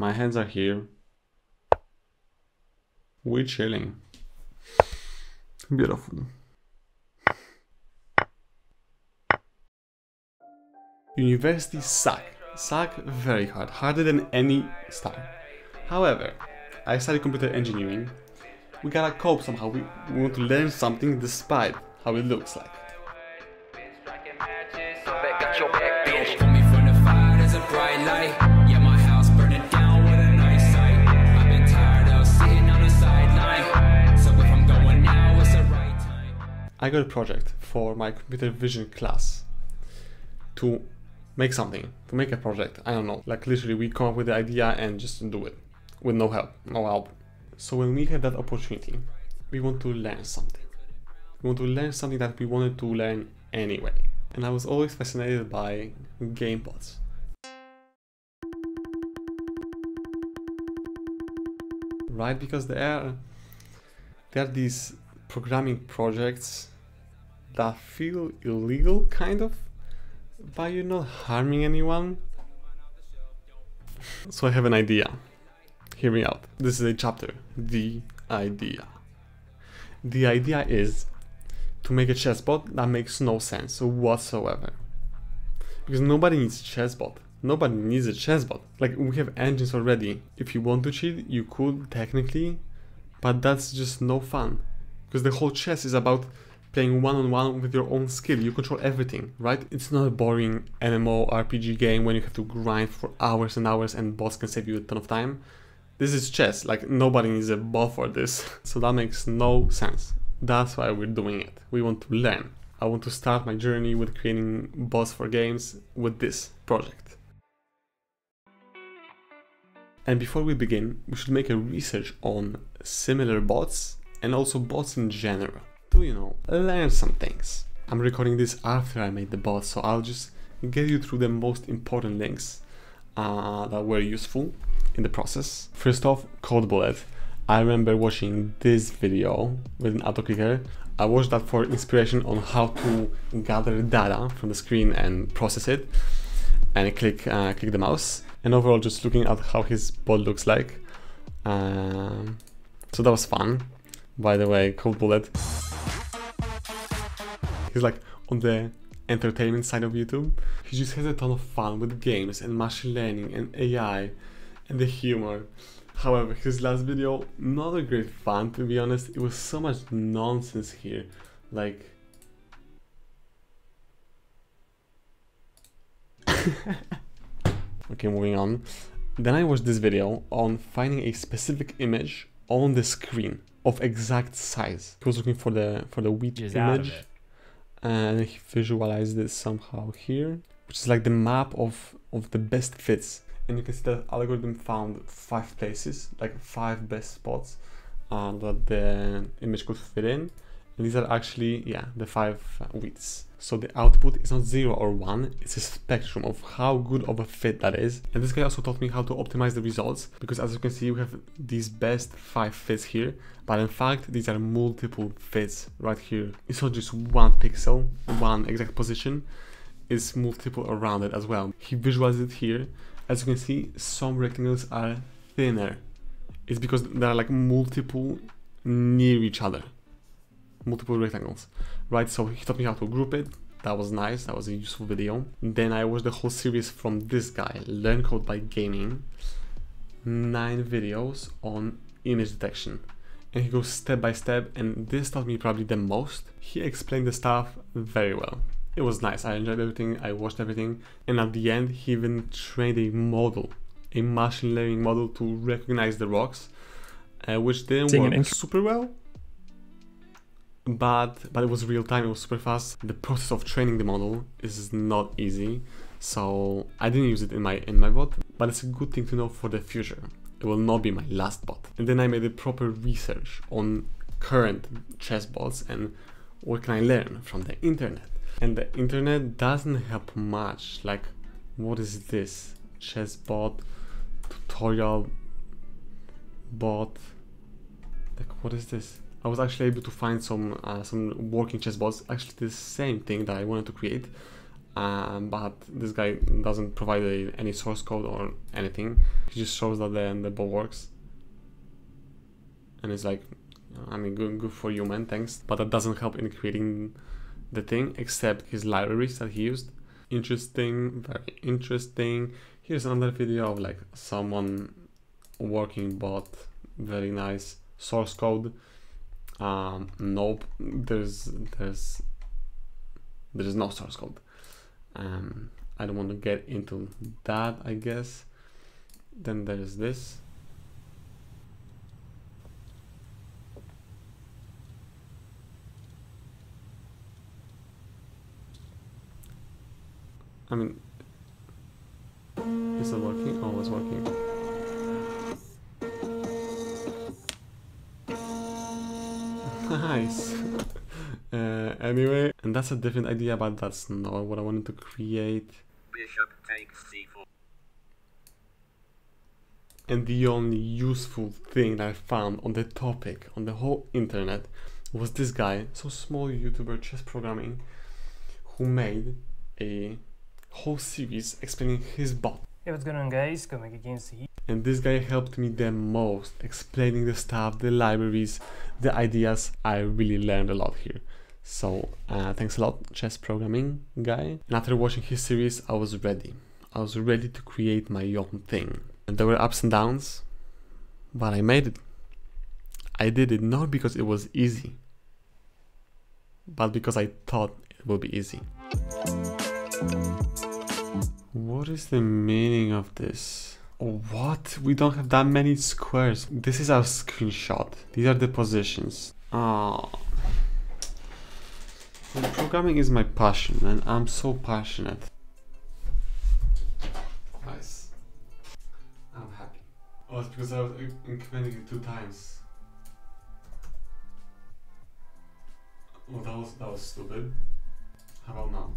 My hands are here. We're chilling. Beautiful. University suck. Suck very hard. Harder than any stuff. However, I studied computer engineering. We gotta cope somehow. We, we want to learn something despite how it looks like. I got a project for my computer vision class to make something, to make a project. I don't know. Like literally we come up with the idea and just do it with no help, no help. So when we have that opportunity, we want to learn something. We want to learn something that we wanted to learn anyway. And I was always fascinated by game bots. Right, because there are there are these programming projects that feel illegal kind of but you're not harming anyone. So i have an idea. Hear me out. This is a chapter. The idea. The idea is to make a chessbot that makes no sense whatsoever. Because nobody needs a chessbot nobody needs a chessbot like we have engines already. If you want to cheat you could technically but that's just no fun because the whole chess is about playing one-on-one with your own skill. You control everything right? It's not a boring mmo rpg game when you have to grind for hours and hours and bots can save you a ton of time. This is chess. Like nobody needs a bot for this. So that makes no sense. That's why we're doing it. We want to learn. I want to start my journey with creating bots for games with this project. And before we begin, we should make a research on similar bots and also bots in general to, you know, learn some things. I'm recording this after I made the bot, so I'll just get you through the most important links uh, that were useful in the process. First off, Code Bullet. I remember watching this video with an auto clicker. I watched that for inspiration on how to gather data from the screen and process it and click uh, click the mouse and overall just looking at how his bot looks like um, so that was fun by the way Code Bullet. he's like on the entertainment side of YouTube. He just has a ton of fun with games and machine learning and AI and the humor. However his last video not a great fun to be honest. It was so much nonsense here. Like okay moving on. Then i watched this video on finding a specific image on the screen of exact size. He was looking for the for the wheat He's image. And he visualized it somehow here which is like the map of of the best fits. And you can see that algorithm found five places like five best spots uh, that the image could fit in these are actually yeah the five widths. So the output is not zero or one it's a spectrum of how good of a fit that is. And this guy also taught me how to optimize the results because as you can see we have these best five fits here. But in fact these are multiple fits right here. It's not just one pixel one exact position. It's multiple around it as well. He visualized it here. As you can see some rectangles are thinner. It's because there are like multiple near each other multiple rectangles right so he taught me how to group it. That was nice. That was a useful video. Then i watched the whole series from this guy learn code by gaming. Nine videos on image detection. And he goes step by step and this taught me probably the most. He explained the stuff very well. It was nice. I enjoyed everything. I watched everything. And at the end he even trained a model a machine learning model to recognize the rocks uh, which didn't work super well but but it was real time it was super fast. The process of training the model is not easy so i didn't use it in my in my bot but it's a good thing to know for the future. It will not be my last bot. And then i made a proper research on current chess bots and what can i learn from the internet. And the internet doesn't help much like what is this chess bot tutorial bot like what is this I was actually able to find some uh, some working chess bots actually the same thing that I wanted to create um, but this guy doesn't provide a, any source code or anything. He just shows that the, the bot works. And it's like, I mean, good, good for you, man, thanks. But that doesn't help in creating the thing, except his libraries that he used. Interesting, very interesting. Here's another video of like someone working bot, very nice source code. Um, nope, there's there's there's no source code. Um, I don't want to get into that, I guess. Then there's this. I mean, is it working? Oh, it's working. Nice. uh, anyway, and that's a different idea, but that's not what I wanted to create. Bishop takes c4. And the only useful thing that I found on the topic on the whole internet was this guy, so small YouTuber chess programming, who made a whole series explaining his bot. Hey, what's going on guys? Coming against the heat. And this guy helped me the most, explaining the stuff, the libraries, the ideas. I really learned a lot here. So uh, thanks a lot, chess programming guy. And after watching his series, I was ready. I was ready to create my own thing. And there were ups and downs, but I made it. I did it not because it was easy, but because I thought it would be easy. What is the meaning of this? What? We don't have that many squares. This is our screenshot. These are the positions. Oh. Programming is my passion, and I'm so passionate. Nice. I'm happy. Oh, it's because I was incrementing it two times. Oh, that was that was stupid. How about now?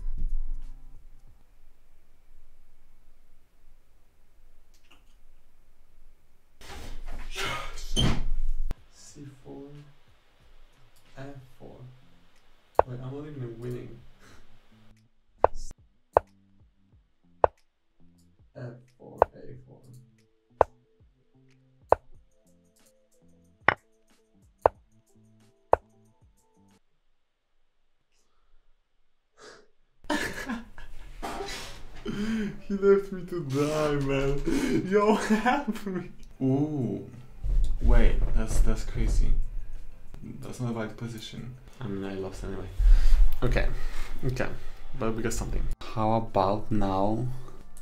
C4, F4. Wait, I'm not even winning. F4, A4. he left me to die, man. Yo, help me. Ooh. Wait, that's that's crazy. That's not the right position. I mean, I lost anyway. Okay, okay, but we got something. How about now?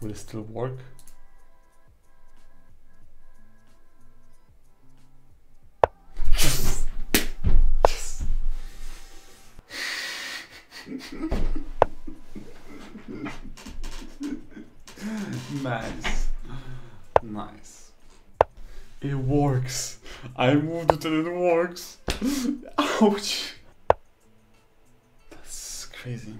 Will it still work? Yes. Yes. nice, nice. It works. I moved it and it works. Ouch. That's crazy.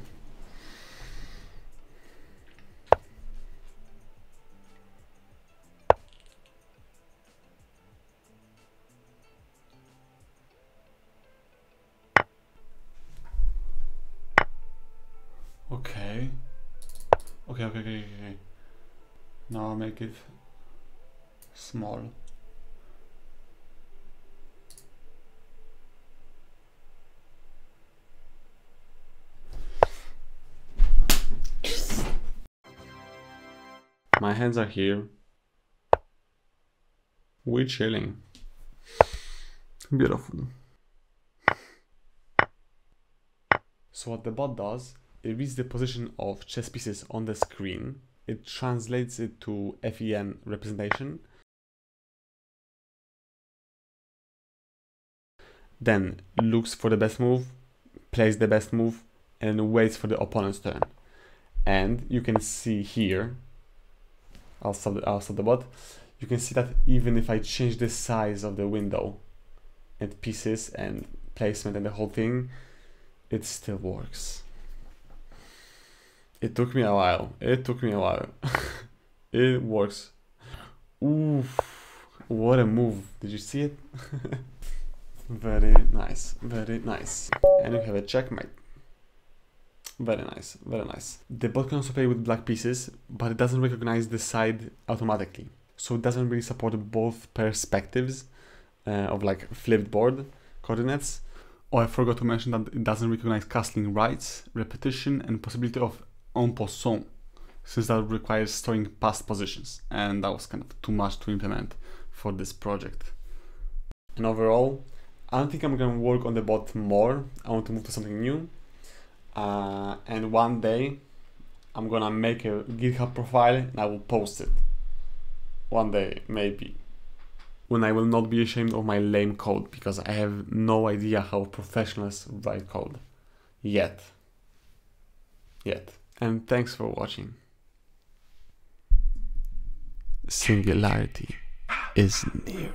Okay. Okay, okay, okay, okay. Now I'll make it small. My hands are here. We're chilling. Beautiful. So what the bot does, it reads the position of chess pieces on the screen. It translates it to FEN representation. Then looks for the best move, plays the best move, and waits for the opponent's turn. And you can see here I'll stop, the, bot. You can see that even if I change the size of the window and pieces and placement and the whole thing, it still works. It took me a while. It took me a while. it works. Oof. What a move. Did you see it? very nice. Very nice. And we have a checkmate. Very nice, very nice. The bot can also play with black pieces, but it doesn't recognize the side automatically. So it doesn't really support both perspectives uh, of like flipped board coordinates. Oh, I forgot to mention that it doesn't recognize castling rights, repetition, and possibility of en passant, since that requires storing past positions, and that was kind of too much to implement for this project. And overall, I don't think I'm gonna work on the bot more. I want to move to something new. Uh, and one day, I'm gonna make a GitHub profile and I will post it. One day, maybe. When I will not be ashamed of my lame code because I have no idea how professionals write code. Yet. Yet. And thanks for watching. Singularity is nearer.